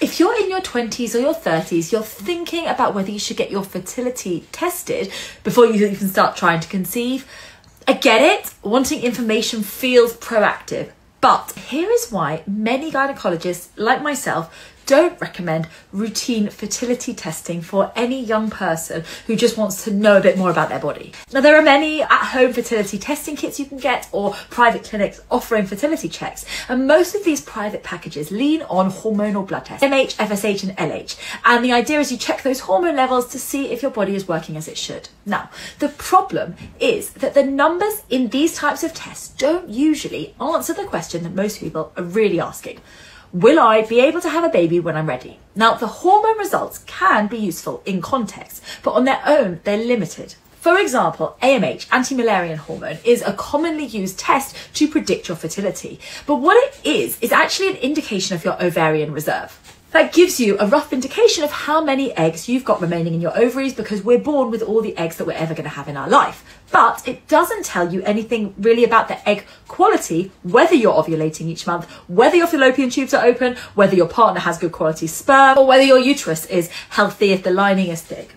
If you're in your 20s or your 30s, you're thinking about whether you should get your fertility tested before you even start trying to conceive. I get it, wanting information feels proactive, but here is why many gynecologists, like myself, don't recommend routine fertility testing for any young person who just wants to know a bit more about their body. Now, there are many at home fertility testing kits you can get or private clinics offering fertility checks, and most of these private packages lean on hormonal blood tests AMH, FSH, and LH. And the idea is you check those hormone levels to see if your body is working as it should. Now, the problem is that the numbers in these types of tests don't usually answer the question that most people are really asking Will I be able to have a baby when I'm ready? Now, the hormone results can be useful in context, but on their own, they're limited. For example, AMH, anti-Müllerian hormone, is a commonly used test to predict your fertility. But what it is, is actually an indication of your ovarian reserve. That gives you a rough indication of how many eggs you've got remaining in your ovaries because we're born with all the eggs that we're ever going to have in our life. But it doesn't tell you anything really about the egg quality, whether you're ovulating each month, whether your fallopian tubes are open, whether your partner has good quality sperm, or whether your uterus is healthy if the lining is thick.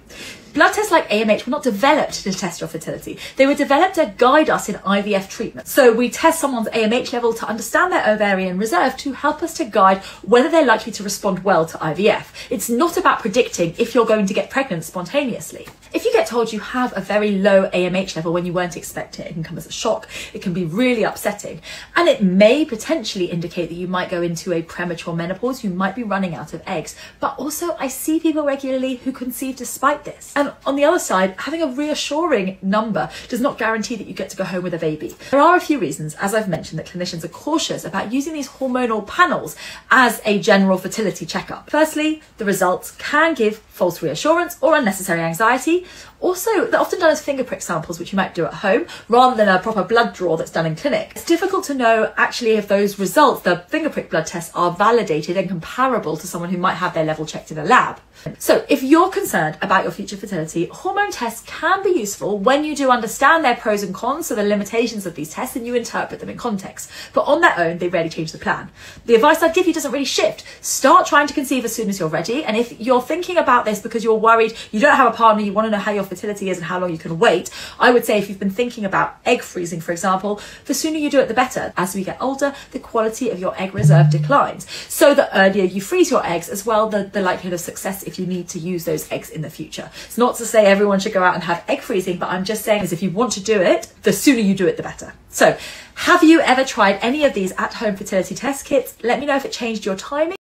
Blood tests like AMH were not developed to test your fertility. They were developed to guide us in IVF treatment. So we test someone's AMH level to understand their ovarian reserve to help us to guide whether they're likely to respond well to IVF. It's not about predicting if you're going to get pregnant spontaneously. If you get told you have a very low AMH level when you weren't expecting it, it can come as a shock. It can be really upsetting. And it may potentially indicate that you might go into a premature menopause. You might be running out of eggs. But also, I see people regularly who conceive despite this. And on the other side, having a reassuring number does not guarantee that you get to go home with a baby. There are a few reasons, as I've mentioned, that clinicians are cautious about using these hormonal panels as a general fertility checkup. Firstly, the results can give false reassurance or unnecessary anxiety also, they're often done as finger prick samples, which you might do at home, rather than a proper blood draw that's done in clinic. It's difficult to know actually if those results, the finger prick blood tests, are validated and comparable to someone who might have their level checked in a lab. So, if you're concerned about your future fertility, hormone tests can be useful when you do understand their pros and cons, so the limitations of these tests, and you interpret them in context. But on their own, they rarely change the plan. The advice I'd give you doesn't really shift. Start trying to conceive as soon as you're ready, and if you're thinking about this because you're worried you don't have a partner, you want to know how your fertility is and how long you can wait, I would say if you've been thinking about egg freezing, for example, the sooner you do it, the better. As we get older, the quality of your egg reserve declines. So the earlier you freeze your eggs, as well, the, the likelihood of success if you need to use those eggs in the future. It's not to say everyone should go out and have egg freezing, but I'm just saying is if you want to do it, the sooner you do it, the better. So have you ever tried any of these at home fertility test kits? Let me know if it changed your timing